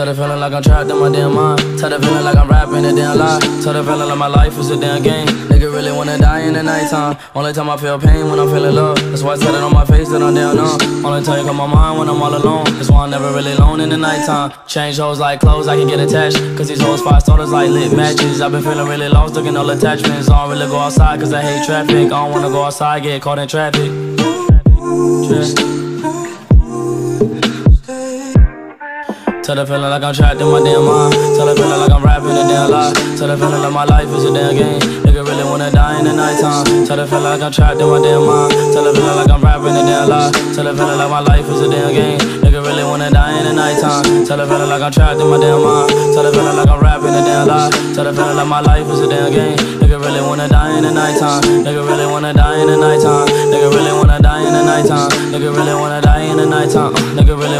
Tell the feeling like I'm trapped in my damn mind. Tell the feeling like I'm rapping a damn lie. Tell the feeling like my life is a damn game. Nigga really wanna die in the nighttime. Only time I feel pain when I'm feeling love. That's why I tell it on my face that I'm down on. Only time you come my mind when I'm all alone. That's why I'm never really alone in the nighttime. Change hoes like clothes, I can get attached. Cause these hoes five starters like lit matches. I've been feeling really lost, looking all attachments. I don't really go outside cause I hate traffic. I don't wanna go outside, get caught in traffic. traffic. Tell the feeling like I'm trapped in my damn mind. Tell the feeling like I'm rapping a damn lie. Tell the feeling like my life is a damn game. Nigga really wanna die in the nighttime. Tell the feeling like I'm trapped in my damn mind. Tell the feeling like I'm rapping a damn lie. Tell the feeling like my life is a damn game. Nigga really wanna die in the nighttime. Tell the feeling like I'm trapped in my damn mind. Tell feeling like I'm rapping a damn lie. Tell the feeling like my life is a damn game. Nigga really wanna die in the nighttime. Nigga really wanna die in the nighttime. Nigga really wanna die in the nighttime. Nigga really wanna die in the nighttime. Uh, nigga really